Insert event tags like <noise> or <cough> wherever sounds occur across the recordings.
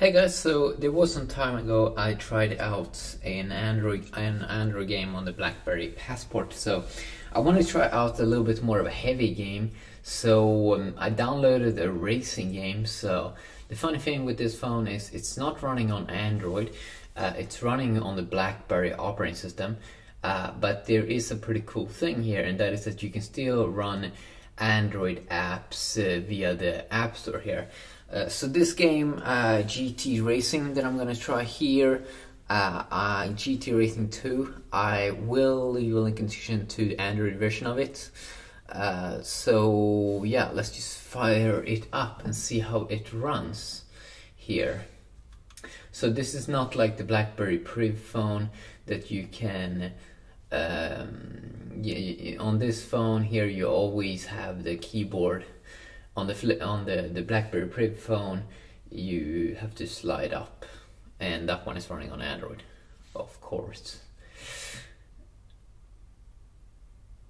Hey guys, so there was some time ago I tried out an Android an Android game on the BlackBerry Passport. So I wanted to try out a little bit more of a heavy game. So um, I downloaded a racing game. So the funny thing with this phone is it's not running on Android. Uh, it's running on the BlackBerry operating system. Uh, but there is a pretty cool thing here, and that is that you can still run Android apps uh, via the App Store here. Uh, so this game, uh, GT Racing, that I'm gonna try here, uh, GT Racing 2, I will leave a link in the description to the Android version of it. Uh, so yeah, let's just fire it up and see how it runs here. So this is not like the BlackBerry Priv phone that you can um, yeah, on this phone here you always have the keyboard on the on the the BlackBerry Priv phone you have to slide up and that one is running on Android of course.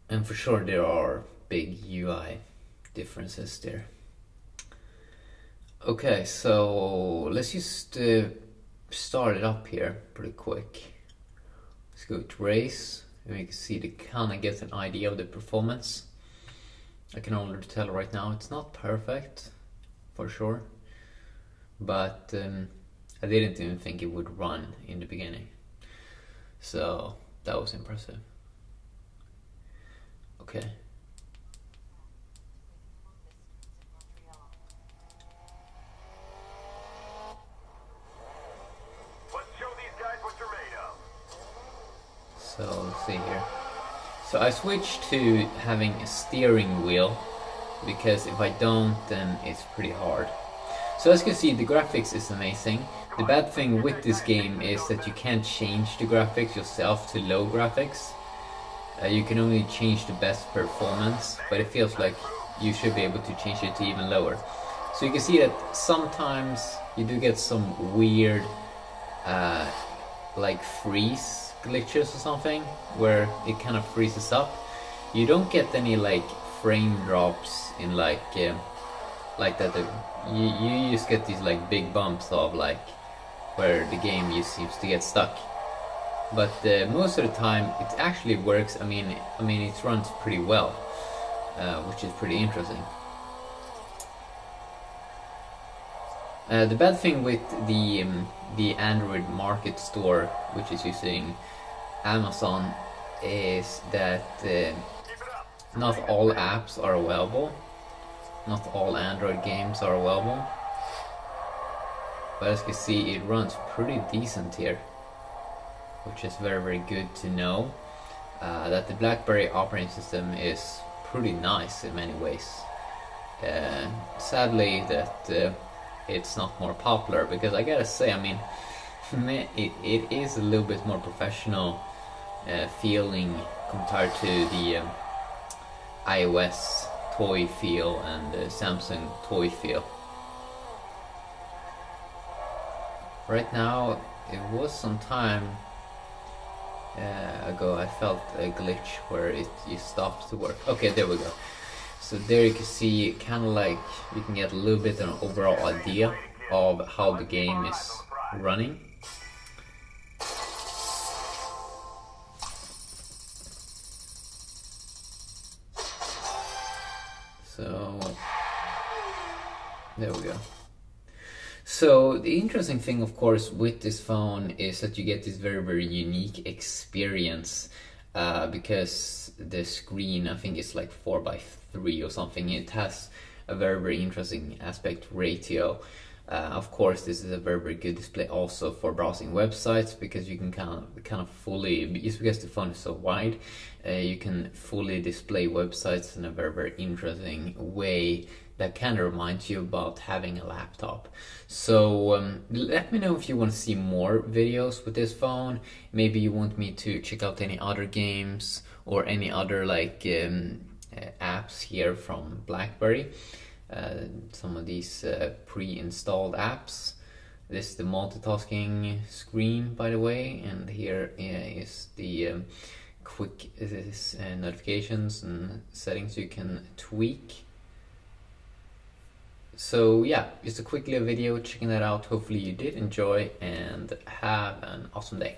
And for sure there are big UI differences there. Okay so let's just uh, start it up here pretty quick. Let's go to race and you can see to kind of get an idea of the performance I can already tell right now it's not perfect for sure. But um, I didn't even think it would run in the beginning. So that was impressive. Okay. So let's see here. So I switched to having a steering wheel because if I don't then it's pretty hard. So as you can see the graphics is amazing. The bad thing with this game is that you can't change the graphics yourself to low graphics. Uh, you can only change the best performance but it feels like you should be able to change it to even lower. So you can see that sometimes you do get some weird uh, like freeze glitches or something where it kind of freezes up. You don't get any like frame drops in like uh, like that. You you just get these like big bumps of like where the game just seems to get stuck. But uh, most of the time it actually works. I mean I mean it runs pretty well, uh, which is pretty interesting. Uh, the bad thing with the um, the Android Market Store, which is using Amazon, is that uh, not all apps are available. Not all Android games are available. But as you can see, it runs pretty decent here, which is very very good to know. Uh, that the BlackBerry operating system is pretty nice in many ways. Uh, sadly, that uh, it's not more popular because I gotta say, I mean, <laughs> it, it is a little bit more professional uh, feeling compared to the um, iOS toy feel and the Samsung toy feel. Right now, it was some time uh, ago I felt a glitch where it, it stops to work. Okay, there we go. So there you can see kind of like you can get a little bit of an overall idea of how the game is running. So there we go. So the interesting thing of course with this phone is that you get this very very unique experience uh, because the screen I think is like 4 by 3 or something it has a very very interesting aspect ratio. Uh, of course this is a very very good display also for browsing websites because you can kind of kind of fully just because the phone is so wide uh, you can fully display websites in a very very interesting way that kind of reminds you about having a laptop. So um, let me know if you want to see more videos with this phone. Maybe you want me to check out any other games or any other like um, uh, apps here from BlackBerry. Uh, some of these uh, pre-installed apps. This is the multitasking screen by the way and here uh, the um, quick uh, notifications and settings you can tweak so yeah, just a quick little video checking that out. Hopefully you did enjoy and have an awesome day.